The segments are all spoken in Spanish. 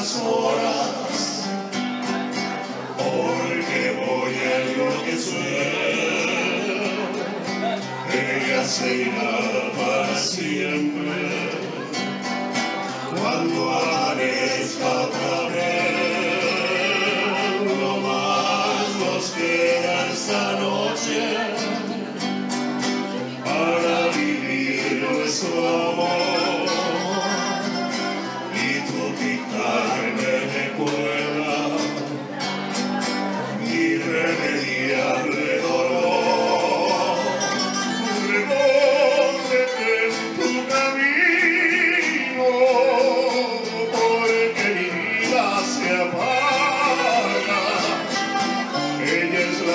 las horas, porque voy a enloquecer. Ella se irá para siempre cuando amanezca otra vez. No más nos queda esta noche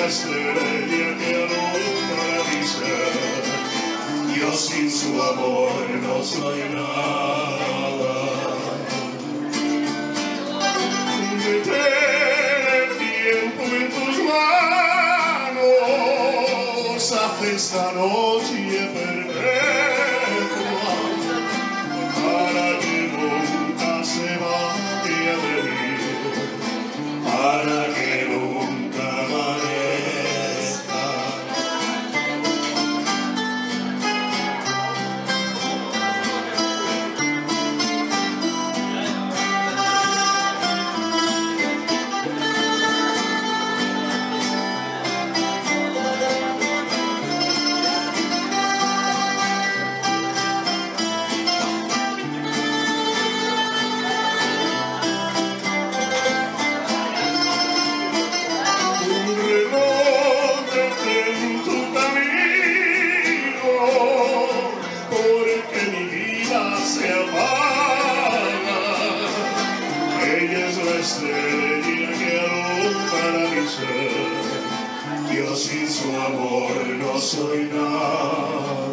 estrella que alumbra mi ser. Yo sin su amor no soy nada. Esta noche perpetua estrella que alumbra mi ser. Yo sin su amor no soy nada.